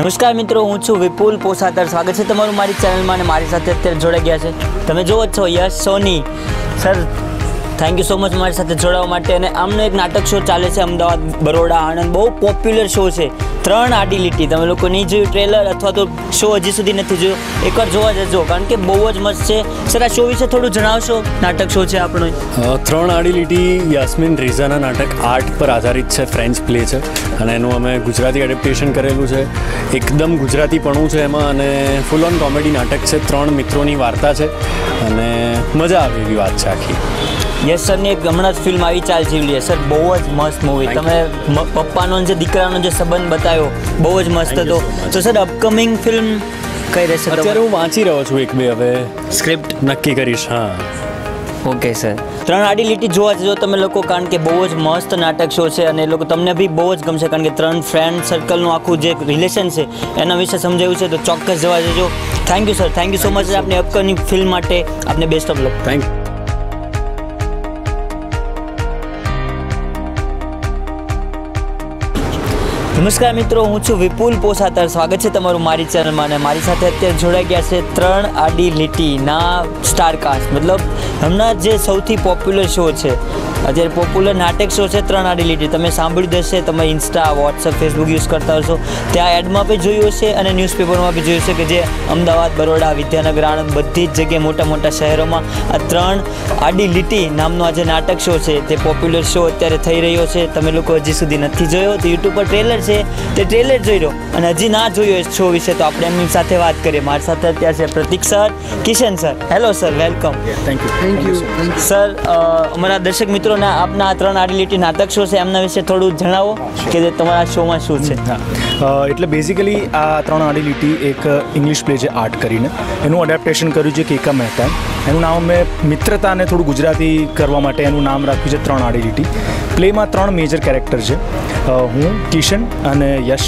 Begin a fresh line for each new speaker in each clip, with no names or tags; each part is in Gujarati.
નમસ્કાર મિત્રો, હું છું વિપુલ પોસાતર. સ્વાગત છે તમારું મારી ચેનલમાં અને મારી સાથે અત્યારે જોડાઈ ગયા છે. તમે જોવો જ છો Yash Soni. Sir thank you so much મારી સાથે જોડાવા માટે. અને આમનો એક નાટક શો ચાલે છે, અમદાવાદ બરોડા આણંદ. બહુ પોપ્યુલર શો છે. ત્રણ આડી લીટી. તમે લોકો નહીં જોયું ટ્રેલર અથવા તો શો હજી સુધી નથી જોયો. એકવાર જોવા જજો, કારણ કે બહુ જ મસ્ત છે. સર, આ શો વિશે થોડું જણાવશો? નાટક શો છે આપણો.
ત્રણ આડી લીટી યાસ્મીન રીઝાના નાટક આર્ટ પર આધારિત છે ફ્રેન્ચ પ્લે છે. અને એનું અમે ગુજરાતી એડેપ્ટેશન કરેલું છે. એકદમ ગુજરાતીપણું છે એમાં અને ફૂલ ઓન કોમેડી નાટક છે. ત્રણ મિત્રોની વાર્તા છે. અને મજા આવે એવી વાત છે આખી.
યસ સરની એક હમણાં જ ફિલ્મ આવી ચાલ જીવલી સર બહુ જ મસ્ત મૂવી તમે પપ્પાનો જે દીકરાનો જે સંબંધ બતાવ્યો બહુ જ મસ્ત હતો. તો સર અપકમિંગ ફિલ્મ કઈ રહેશે
અત્યારે હું વાંચી રહ્યો છું એક બે હવે.
સ્ક્રિપ્ટ
નક્કી કરીશ હા.
ઓકે સર ત્રણ આડી લીટી જોવા જજો તમે લોકો કારણ કે બહુ જ મસ્ત નાટક શો છે અને એ લોકો તમને બી બહુ જ ગમશે કારણ કે ત્રણ ફ્રેન્ડ સર્કલનું આખું જે રિલેશન છે એના વિશે સમજાવ્યું છે તો ચોક્કસ જવા જજો. Thank you sir thank you so much આપની અપકમિંગ ફિલ્મ માટે. આપને બેસ્ટ ઓફ લક
થેન્ક
નમસ્કાર મિત્રો, હું છું વિપુલ પોસાતર. સ્વાગત છે તમારું મારી ચેનલમાં અને મારી સાથે અત્યારે જોડાઈ ગયા છે ત્રણ આડી લીટીના સ્ટારકાસ્ટ. મતલબ હમણાં જે સૌથી પોપ્યુલર શો છે અત્યારે પોપ્યુલર નાટક શો છે ત્રણ આડી લીટી તમે સાંભળ્યું હશે તમે ઇન્સ્ટા વોટ્સઅપ ફેસબુક યુઝ કરતા હશો. ત્યાં એડમાં બી જોયું હશે અને ન્યૂઝપેપરમાં બી જોયું છે કે જે અમદાવાદ બરોડા વિદ્યાનગર આણંદ બધી જ જગ્યાએ મોટા મોટા શહેરોમાં આ ત્રણ આડી લીટી નામનો આ જે નાટક શો છે તે પોપ્યુલર શો અત્યારે થઈ રહ્યો છે તમે લોકો હજી સુધી નથી જોયો તો યુટ્યુબ પર ટ્રેલર છે તે ટ્રેલર જોઈ રહ્યો અને હજી ના જોયો એ શો વિશે તો આપણે એમની સાથે વાત કરીએ. મારી સાથે અત્યારે છે Pratik sir Kishan sir hello sir welcome
thank you thank you
sir અમારા દર્શક મિત્રોને આપના આ ત્રણ આડી લીટી નાટક શો છે એમના વિશે થોડું જણાવો કે જે તમારા શોમાં શું છે?
એટલે બેઝિકલી આ ત્રણ આડી લીટી એક ઇંગ્લિશ પ્લે છે આર્ટ કરીને, એનું અડેપ્ટેશન કર્યું છે કેકા મહેતા એનું નામ અમે મિત્રતાને થોડું ગુજરાતી કરવા માટે એનું નામ રાખ્યું છે ત્રણ આડી લીટી પ્લેમાં ત્રણ મેજર કેરેક્ટર છે. હું, કિશન અને યશ.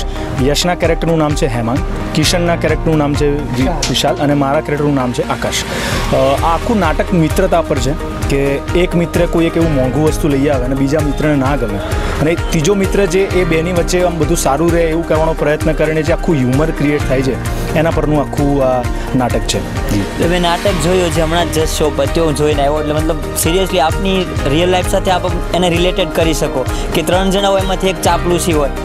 યશના કેરેક્ટરનું નામ છે હેમાંગ. કિશનના કેરેક્ટરનું નામ છે વિશાલ અને મારા કેરેક્ટરનું નામ છે આકાશ. આખું નાટક મિત્રતા પર છે કે એક મિત્ર કોઈ એક એવું મોંઘું વસ્તુ લઈ આવે અને બીજા મિત્રને ના ગમે. અને ત્રીજો મિત્ર જે એ બેની વચ્ચે આમ બધું સારું રહે એવું કરવાનો પ્રયત્ન કરીને જે આખું હ્યુમર ક્રિએટ થાય છે, એના પરનું આખું આ નાટક છે.
તમે નાટક જોયો છે, હમણાં જસ્ટ શો પત્યો હું જોઈને આવ્યો. એટલે મતલબ સિરિયસલી આપની રિયલ લાઈફ સાથે આપ એને રિલેટેડ કરી શકો કે ત્રણ જણા હોય એમાંથી એક ચાપલુસી હોય.